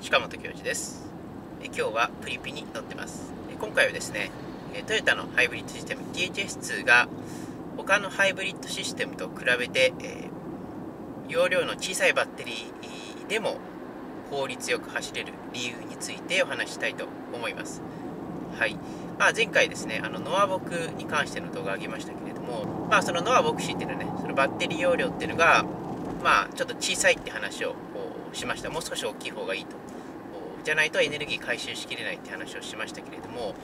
近本教授です。今日はプリピに乗ってます。今回はですねトヨタのハイブリッドシステム THS2 が他のハイブリッドシステムと比べて、容量の小さいバッテリーでも効率よく走れる理由についてお話したいと思います。はい、まあ、前回ですねあのノアボクに関しての動画を上げましたけれども、まあ、そのノアボクシーっていうのはねそのバッテリー容量っていうのがまあちょっと小さいって話をしました。もう少し大きい方がいいとじゃないとエネルギー回収しきれないって話をしましたけれども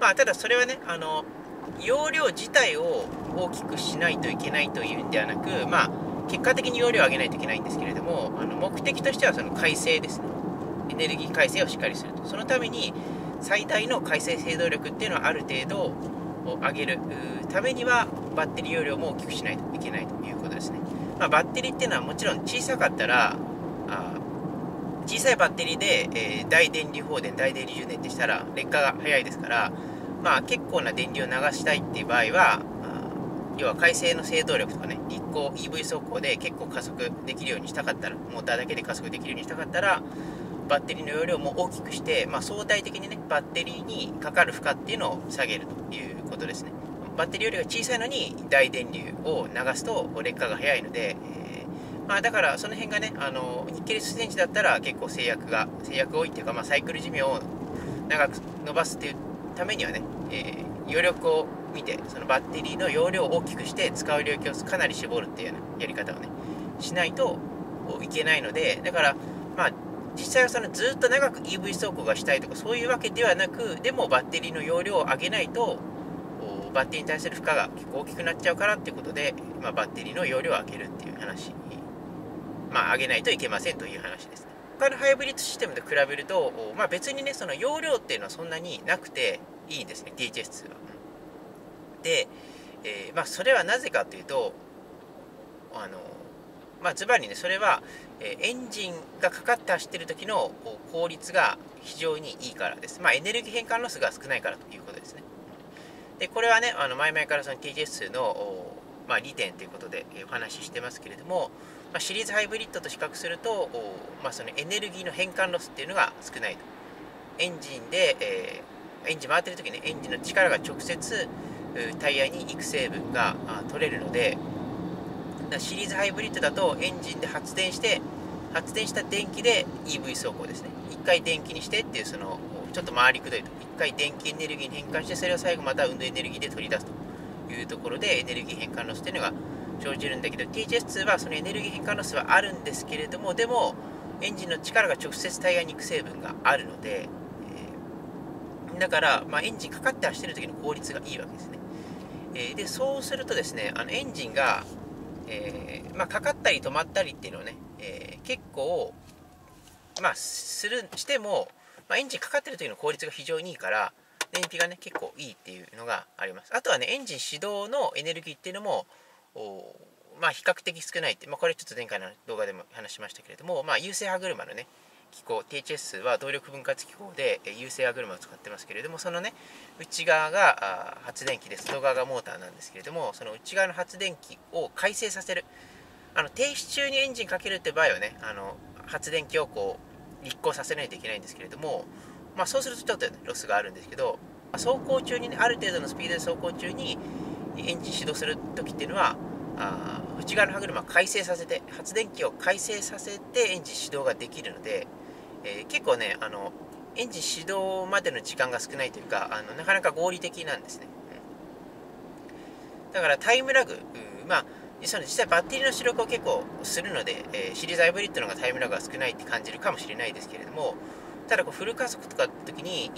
まあただそれはねあの容量自体を大きくしないといけないというんではなくまあ結果的に容量を上げないといけないんですけれどもあの目的としてはその改正ですね。エネルギー改正をしっかりすると。そのために最大の改正制動力っていうのはある程度を上げる。ためにはバッテリー容量も大きくしないといけないということですね、まあ、バッテリーっていうのはもちろん小さかったら小さいバッテリーで、えー、大電流放電大電流充電ってしたら劣化が早いですからまあ結構な電流を流したいっていう場合は要は回生の制動力とかね立候 EV 走行で結構加速できるようにしたかったらモーターだけで加速できるようにしたかったらバッテリーの容量も大きくして、まあ、相対的にねバッテリーにかかる負荷っていうのを下げるということですね。バッテリー容量が小さいのに大電流を流すと劣化が早いので、え、まあ、だからその辺がねあのニッケルス電池だったら結構制約が制約多いっていうか、まあ、サイクル寿命を長く伸ばすっていうためにはね、えー、余力を見てそのバッテリーの容量を大きくして使う領域をかなり絞るっていうようなやり方をねしないといけないのでだからまあ実際はそのずっと長く EV 走行がしたいとかそういうわけではなくでもバッテリーの容量を上げないとバッテリーに対する負荷が結構大きくなっちゃうからっていうことで、まあ、バッテリーの容量を上げるっていう話。まあ上げないといけませんという話です。他のハイブリッドシステムと比べると、まあ、別にねその容量っていうのはそんなになくていいんですね DHS2 は。で、えー、まあ、それはなぜかというとあのまあズバリねそれは、えエンジンがかかって走ってる時の効率が非常にいいからです。まあエネルギー変換ロスが少ないからということですね。でこれはねあの前々からその TGS のまあ、利点ということでお話ししてますけれども、まあ、シリーズハイブリッドと比較すると、まあ、そのエネルギーの変換ロスっていうのが少ないと。エンジンで、えー、エンジン回ってる時にエンジンの力が直接タイヤに行く成分が取れるのでシリーズハイブリッドだとエンジンで発電して発電した電気で EV 走行ですね。1回電気にしてっていうそのちょっと回りくどいと。1回電気エネルギーに変換してそれを最後また運動エネルギーで取り出すというところでエネルギー変換ロスっていうのが生じるんだけど THS2 はそのエネルギー変換ロスはあるんですけれどもでもエンジンの力が直接タイヤに行く成分があるので、えー、だから、まあ、エンジンかかって走ってる時の効率がいいわけですね。えー、でそうするとですねあのエンジンが、えー、まあ、かかったり止まったりっていうのをね、え、結構、まあ、するしても、まあ、エンジンかかってる時の効率が非常にいいから燃費がね結構いいっていうのがあります。あとはねエンジン始動のエネルギーっていうのもまあ比較的少ないって、まあ、これちょっと前回の動画でも話しましたけれども、まあ、優勢歯車のね機構 THS は動力分割機構で優勢歯車を使ってますけれどもそのね内側が発電機で外側がモーターなんですけれどもその内側の発電機を回生させる。あの停止中にエンジンかけるって場合はねあの発電機をこう立候させないといけないんですけれども、まあ、そうするとちょっと、ね、ロスがあるんですけど走行中にねある程度のスピードで走行中にエンジン始動する時っていうのはあ内側の歯車を回生させて発電機を回生させてエンジン始動ができるのでえー、結構ねあのエンジン始動までの時間が少ないというかあのなかなか合理的なんですね、うん、だからタイムラグ、まあ実際バッテリーの出力を結構するので、えー、シリーズハイブリッドの方がタイムラグが少ないって感じるかもしれないですけれどもただこうフル加速とかの時に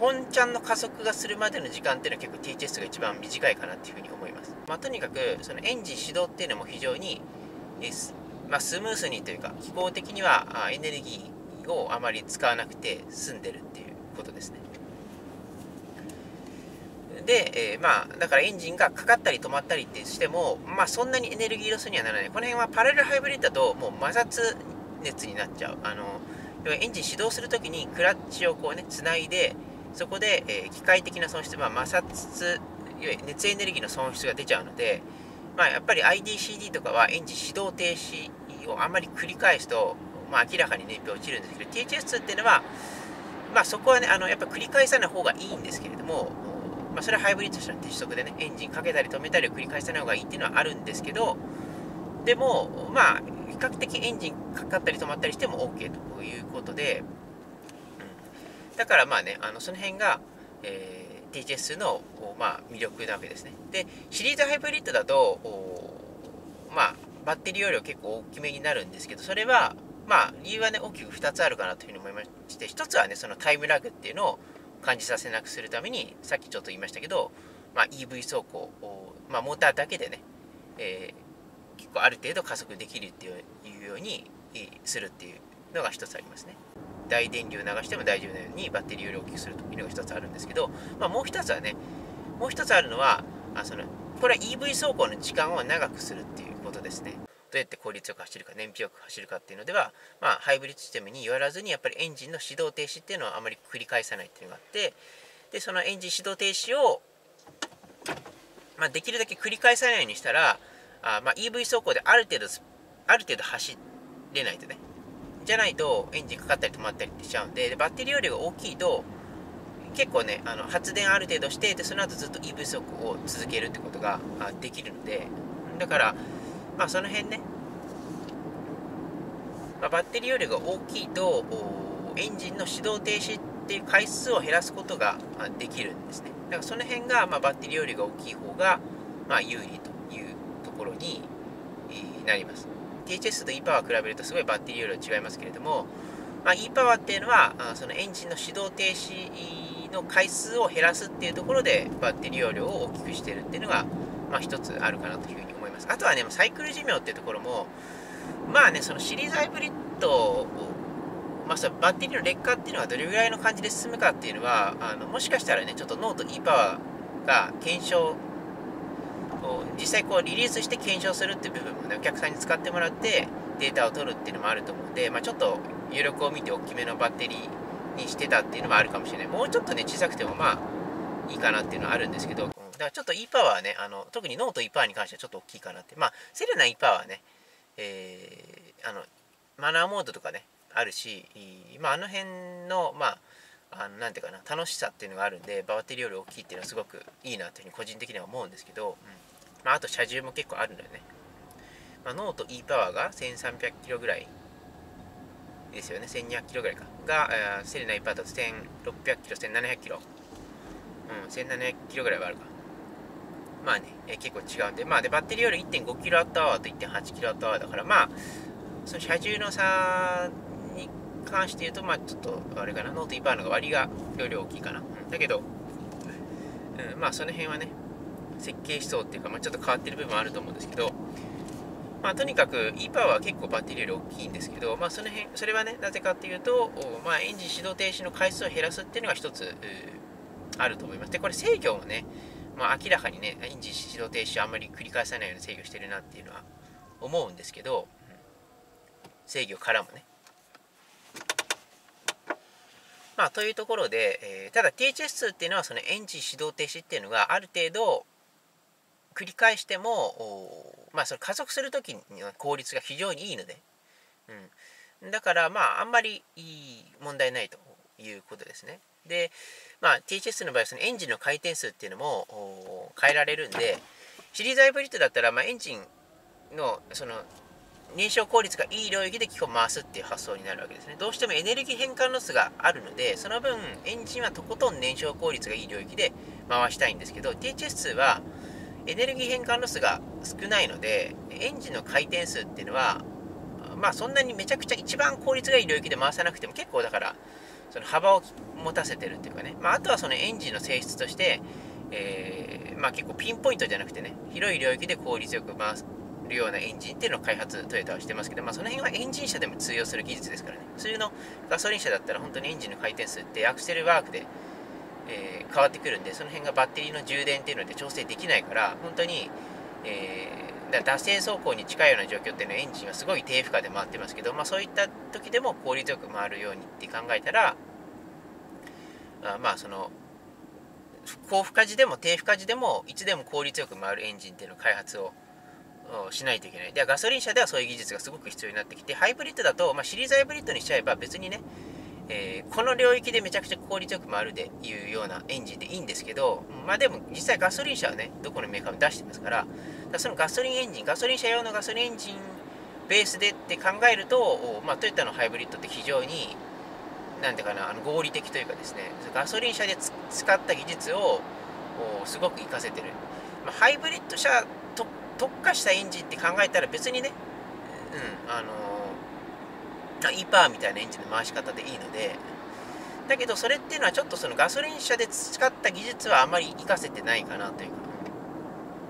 本ちゃんの加速がするまでの時間っていうのは結構 THS が一番短いかなっていうふうに思います、まあ、とにかくそのエンジン始動っていうのも非常に、まあ、スムースにというか機構的にはエネルギーをあまり使わなくて済んでるっていうことですね。で、えー、まあ、だからエンジンがかかったり止まったりってしても、まあ、そんなにエネルギーロスにはならない。この辺はパラレルハイブリッドだと、もう摩擦熱になっちゃう。あの、エンジン始動するときにクラッチをこうね、つないで、そこで、え、機械的な損失、まあ、摩擦、いわゆる熱エネルギーの損失が出ちゃうので、まあ、やっぱり IDCD とかはエンジン始動停止をあまり繰り返すと、まあ、明らかに燃費落ちるんですけど THS2 っていうのは、まあ、そこはねあのやっぱ繰り返さない方がいいんですけれども、まあ、それはハイブリッド車の鉄則でねエンジンかけたり止めたりを繰り返さない方がいいっていうのはあるんですけどでもまあ比較的エンジンかかったり止まったりしても OK ということで、だからまあねあのその辺が、えー、THS の、まあ、魅力なわけですね。でシリーズハイブリッドだとまあバッテリー容量結構大きめになるんですけどそれはまあ理由はね大きく2つあるかなというふうに思いまして1つはねそのタイムラグっていうのを感じさせなくするためにさっきちょっと言いましたけど、まあ、EV 走行まあ、モーターだけでね、えー、結構ある程度加速できるっていうようにするっていうのが1つありますね。大電流流しても大丈夫なようにバッテリー容量を大きくするというのが1つあるんですけど、まあ、もう1つはねもう1つあるのはあそのこれは EV 走行の時間を長くするっていうことですね。どうやって効率よく走るか燃費よく走るかっていうのでは、まあ、ハイブリッドシステムによらずにやっぱりエンジンの始動停止っていうのはあまり繰り返さないっていうのがあってでそのエンジン始動停止を、まあ、できるだけ繰り返さないようにしたらあ、まあ、EV 走行である程度ある程度走れないとねじゃないとエンジンかかったり止まったりしちゃうんででバッテリー容量が大きいと結構ねあの発電ある程度してでその後ずっと EV 走行を続けるってことができるのでだからまあその辺ね、まあ、バッテリー容量が大きいとエンジンの始動停止っていう回数を減らすことができるんですね。だからその辺が、まあ、バッテリー容量が大きい方が、まあ、有利というところになります。THS と e パワー比べるとすごいバッテリー容量違いますけれども、まあ、e パワーっていうのはそのエンジンの始動停止の回数を減らすっていうところでバッテリー容量を大きくしてるっていうのが、まあ、一つあるかなというふうに思います。あとはね、サイクル寿命っていうところも、まあね、そのシリーズハイブリッドをまあ、そバッテリーの劣化っていうのはどれぐらいの感じで進むかっていうのは、あのもしかしたらね、ちょっとノート e パワーが検証、こう実際こうリリースして検証するっていう部分もね、お客さんに使ってもらってデータを取るっていうのもあると思うんで、まあ、ちょっと余力を見て大きめのバッテリーにしてたっていうのもあるかもしれない。もうちょっとね、小さくてもまあいいかなっていうのはあるんですけど、だからちょっと e パワーね、あの特にノート e パワーに関してはちょっと大きいかなって。まあ、セレナ e パワーね、えー、あの、マナーモードとかね、あるし、まあ、あの辺の、まあ、あのなていうかな、楽しさっていうのがあるんで、バッテリー容量大きいっていうのはすごくいいなというふうに個人的には思うんですけど、うんまあ、あと車重も結構あるんだよね。まあ、ノート e パワーが1300キロぐらいですよね、1200キロぐらいか。が、えー、セレナ e パワーだと1600キロ、1700キロ。うん、1700キロぐらいはあるか。まあね、えー、結構違うんで、まあで、バッテリー容量1.5キロワットアワーと1.8キロワットアワーだから、まあ、その車重の差に関して言うと、まあちょっと、あれかな、ノート e パワーのが割が容量大きいかな。うん、だけど、うん、まあその辺はね、設計思想っていうか、まあ、ちょっと変わってる部分あると思うんですけど、まあ、とにかく e パワーは結構バッテリーより大きいんですけど、まあ、その辺それはねなぜかっていうと、まあ、エンジン始動停止の回数を減らすっていうのが一つあると思います。で、これ制御もね、まあ、明らかにね、エンジン始動停止をあんまり繰り返さないように制御してるなっていうのは思うんですけど、制御からもね。まあ、というところで、えー、ただ THS2 っていうのはそのエンジン始動停止っていうのがある程度繰り返しても、まあ、その加速する時の効率が非常にいいので、うん、だからまああんまりいい問題ないということですね。で、まあ、THS の場合はそのエンジンの回転数っていうのも変えられるんで、シリーズハイブリッドだったら、まあ、エンジンのその燃焼効率がいい領域で基本回すっていう発想になるわけですね。どうしてもエネルギー変換ロスがあるので、その分エンジンはとことん燃焼効率がいい領域で回したいんですけど、THS2 はエネルギー変換ロスが少ないので、エンジンの回転数っていうのは、まあそんなにめちゃくちゃ一番効率がいい領域で回さなくても結構だからその幅を持たせてるっていうかね、まあ、あとはそのエンジンの性質として、えー、まあ、結構ピンポイントじゃなくてね広い領域で効率よく回るようなエンジンっていうのを開発トヨタはしてますけど、まあ、その辺はエンジン車でも通用する技術ですからね。普通のガソリン車だったら本当にエンジンの回転数ってアクセルワークで、えー、変わってくるんでその辺がバッテリーの充電っていうので調整できないから本当に、えーだ脱線走行に近いような状況っていうのはエンジンはすごい低負荷で回ってますけど、まあ、そういった時でも効率よく回るようにって考えたらあまあその高負荷時でも低負荷時でもいつでも効率よく回るエンジンっていうの開発をしないといけない。でガソリン車ではそういう技術がすごく必要になってきてハイブリッドだと、まあ、シリーズハイブリッドにしちゃえば別にね、えー、この領域でめちゃくちゃ効率よく回るでいうようなエンジンでいいんですけどまあでも実際ガソリン車はねどこのメーカーも出してますからそのガソリンエンジンガソリン車用のガソリンエンジンベースでって考えると、まあ、トヨタのハイブリッドって非常になんていうかなあの合理的というかですねガソリン車で使った技術をすごく活かせてる、まあ、ハイブリッド車と特化したエンジンって考えたら別にね、うん、あのー、イパーみたいなエンジンの回し方でいいのでだけどそれっていうのはちょっとそのガソリン車で使った技術はあまり活かせてないかなというか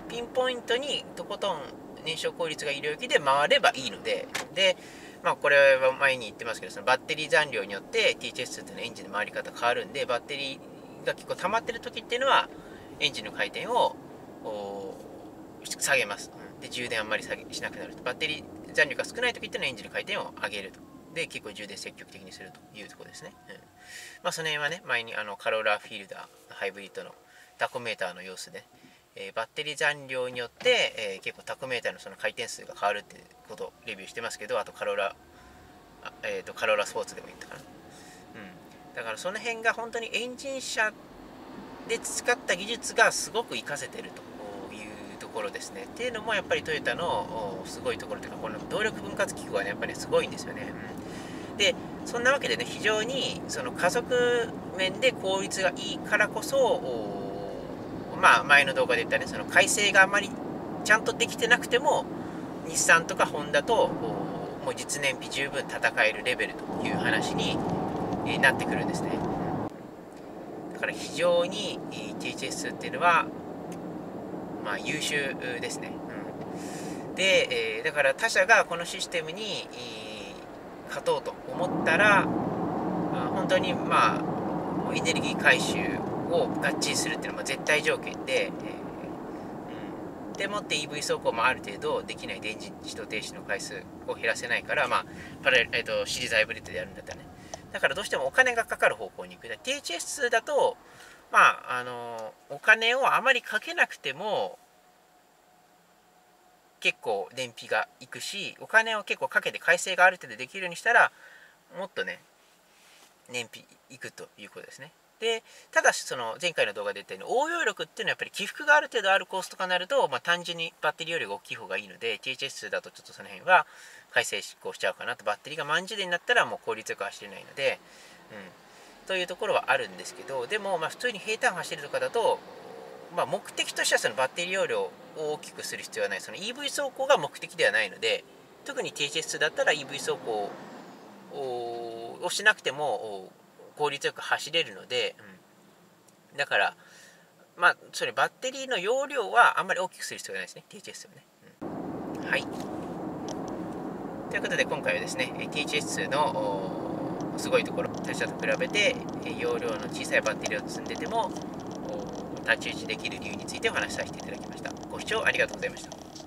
ピンポイントにとことん燃焼効率がいい領域で回ればいいのででまあこれは前に言ってますけどそのバッテリー残量によって THS っていうのはエンジンの回り方変わるんでバッテリーが結構溜まってる時っていうのはエンジンの回転を下げます。で、充電あんまり下げしなくなると。バッテリー残量が少ない時っていうのはエンジンの回転を上げると。で、結構充電積極的にするというとこですね。うん、まあ、その辺はね、前にあのカローラフィールダー、ハイブリッドのタコメーターの様子で、えー、バッテリー残量によって、えー、結構タコメーターのその回転数が変わるってことをレビューしてますけど、あとカローラ、えーと、カローラスポーツでも言ったかな。うん。だからその辺が本当にエンジン車で使った技術がすごく活かせてると。ころですね。っていうのもやっぱりトヨタのすごいところというかこの動力分割機構はねやっぱりすごいんですよね、うん、でそんなわけでね非常にその加速面で効率がいいからこそまあ前の動画で言ったねその改正があまりちゃんとできてなくても日産とかホンダともう実燃費十分戦えるレベルという話になってくるんですね。だから非常に THS っていうのはまあ、優秀ですね。うん、で、えー、だから他社がこのシステムに、えー、勝とうと思ったら、まあ、本当にまあエネルギー回収を合致するっていうのは絶対条件で、えーうん、でもって EV 走行もある程度できない電池自動停止の回数を減らせないから、まあパラえーと、シリーズハイブリッドでやるんだったらね。だからどうしてもお金がかかる方向に行く。THS だとまあ、あの、お金をあまりかけなくても、結構燃費がいくし、お金を結構かけて改正がある程度できるようにしたら、もっとね、燃費いくということですね。で、ただし、その前回の動画で言ったように、応用力っていうのはやっぱり起伏がある程度あるコースとかになると、まあ、単純にバッテリーより大きい方がいいので、THS だとちょっとその辺は改正執行しちゃうかなと、バッテリーが満充電になったらもう効率よく走れないので、うん。というところはあるんですけどでもまあ普通に平坦走るとかだと、まあ、目的としてはそのバッテリー容量を大きくする必要はない。その EV 走行が目的ではないので特に THS だったら EV 走行をしなくても効率よく走れるので、うん、だからまあそれバッテリーの容量はあんまり大きくする必要がないですね。THS はね、うん、はい。ということで今回はですね THS のすごいところ他社と比べて容量の小さいバッテリーを積んでても太刀打ちできる理由についてお話しさせていただきました。ご視聴ありがとうございました。